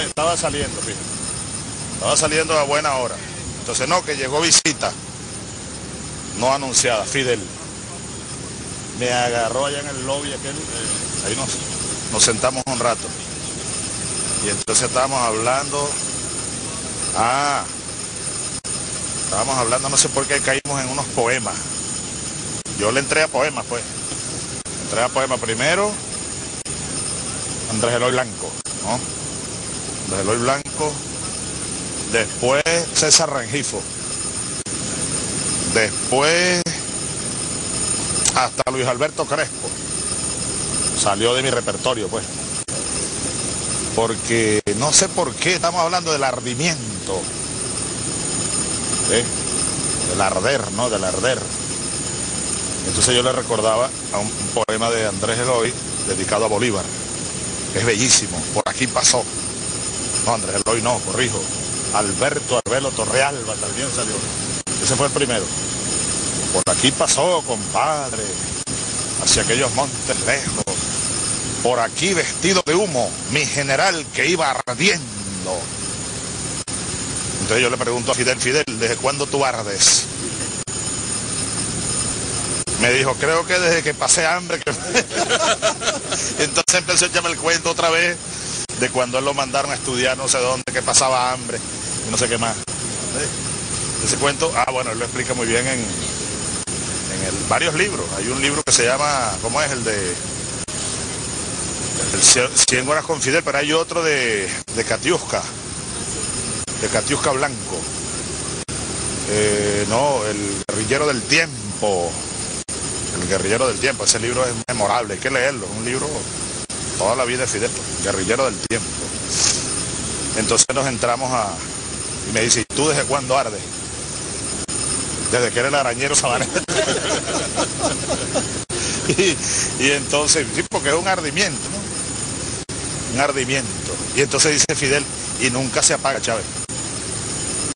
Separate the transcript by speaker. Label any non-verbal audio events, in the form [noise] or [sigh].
Speaker 1: estaba, saliendo, fíjate. Estaba saliendo a buena hora. Entonces no, que llegó visita. No anunciada, Fidel. Me agarró allá en el lobby aquel, eh, ahí nos, nos sentamos un rato. Y entonces estábamos hablando. Ah, estábamos hablando, no sé por qué caímos en unos poemas. Yo le entré a poemas, pues. Entré a poemas primero. Andrés Eloy Blanco, ¿no? Andrés Eloy Blanco. Después César Rengifo. Después hasta Luis Alberto Crespo. Salió de mi repertorio, pues. Porque no sé por qué estamos hablando del ardimiento. ¿eh? Del arder, ¿no? Del arder. Entonces yo le recordaba a un poema de Andrés Eloy dedicado a Bolívar. Es bellísimo. Por aquí pasó. No, Andrés Eloy no, corrijo. Alberto Arbelo Torrealba también salió. Ese fue el primero. Por aquí pasó, compadre, hacia aquellos montes lejos. Por aquí vestido de humo, mi general que iba ardiendo. Entonces yo le pregunto a Fidel, Fidel, ¿desde cuándo tú ardes? Me dijo, creo que desde que pasé hambre. Que... [laughs] Entonces empezó a echarme el cuento otra vez de cuando él lo mandaron a estudiar no sé dónde, que pasaba hambre y no sé qué más. Ese cuento, ah bueno, él lo explica muy bien en, en el, varios libros. Hay un libro que se llama, ¿cómo es? El de el 100 horas con pero hay otro de, de Katiuska, de Katiuska Blanco. Eh, no, el guerrillero del tiempo. El guerrillero del tiempo, ese libro es memorable, hay que leerlo, un libro toda la vida de Fidel, guerrillero del tiempo. Entonces nos entramos a, y me dice, ¿y tú desde cuándo ardes? Desde que era el arañero sabanero. [laughs] y, y, entonces, sí, porque es un ardimiento, ¿no? Un ardimiento. Y entonces dice Fidel, y nunca se apaga, Chávez.